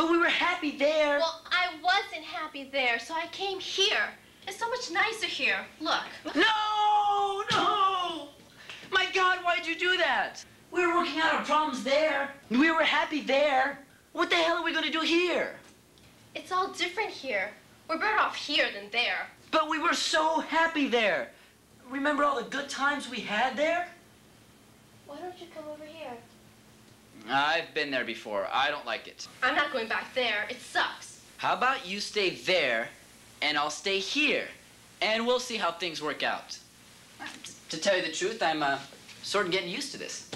But we were happy there. Well, I wasn't happy there, so I came here. It's so much nicer here. Look. No, no! My God, why'd you do that? We were working out our problems there. We were happy there. What the hell are we going to do here? It's all different here. We're better off here than there. But we were so happy there. Remember all the good times we had there? Why don't you come over here? I've been there before. I don't like it. I'm not going back there. It sucks. How about you stay there and I'll stay here and we'll see how things work out. To tell you the truth, I'm uh, sort of getting used to this.